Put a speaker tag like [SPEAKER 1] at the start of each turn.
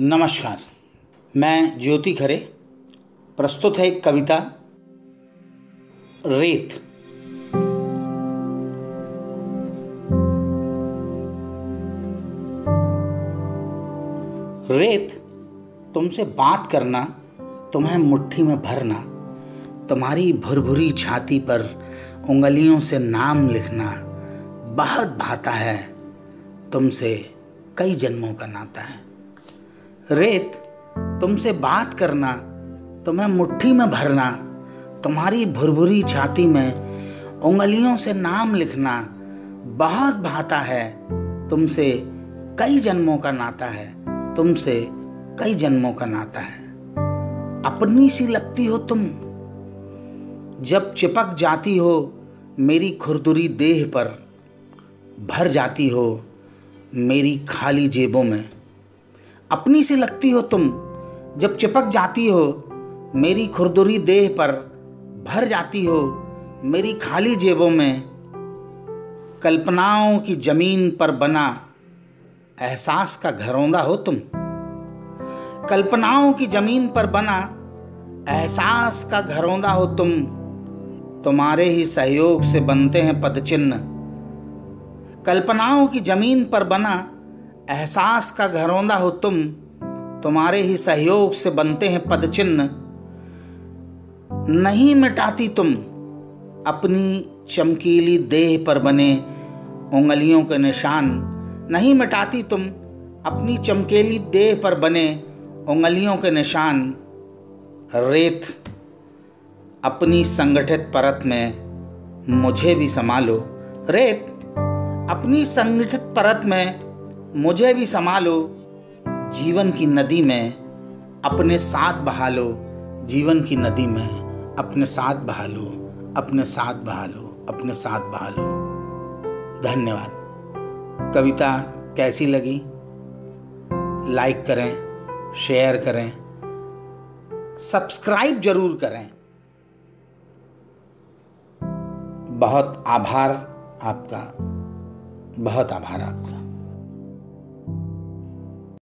[SPEAKER 1] नमस्कार। मैं ज्योति खरे, प्रस्तुत है एक कविता, रेत। रेत, तुमसे बात करना, तुम्हें मुट्ठी में भरना, तुम्हारी भुरभुरी छाती पर उंगलियों से नाम लिखना बहुत भाता है, तुमसे कई जन्मों का नाता है। रेत, तुमसे बात करना, तुम्हें मुट्ठी में भरना, तुम्हारी भुरभुरी छाती में उंगलियों से नाम लिखना बहुत भाता है। तुमसे कई जन्मों का नाता है। तुमसे कई जन्मों का नाता है। अपनी सी लगती हो तुम। जब चिपक जाती हो मेरी खुरदुरी देह पर, भर जाती हो मेरी खाली जेबों में। अपनी से लगती हो तुम। जब चिपक जाती हो, मेरी खुरदुरी देह पर भर जाती हो, मेरी खाली जेबों में कल्पनाओं की ज़मीन पर बना एहसास का घरौंदा हो तुम। कल्पनाओं की ज़मीन पर बना एहसास का घरौंदा हो तुम। तुम्हारे ही सहयोग से बनते हैं पदचिन्ह। कल्पनाओं की ज़मीन पर बना एहसास का घरौंदा हो तुम, तुम्हारे ही सहयोग से बनते हैं पद चिन्ह। नहीं मिटाती तुम, अपनी चमकीली देह पर बने उंगलियों के निशान। नहीं मिटाती तुम, अपनी चमकीली देह पर बने उंगलियों के निशान। रेत, अपनी संगठित परत में मुझे भी संभालो। रेत, अपनी संगठित परत में मुझे भी संभालो। जीवन की नदी में अपने साथ बहा लो जीवन की नदी में अपने साथ बहा लो अपने साथ बहा लो अपने साथ बहा लो धन्यवाद। कविता कैसी लगी? लाइक करें, शेयर करें, सब्सक्राइब ज़रूर करें। बहुत आभार आपका। बहुत आभार आपका।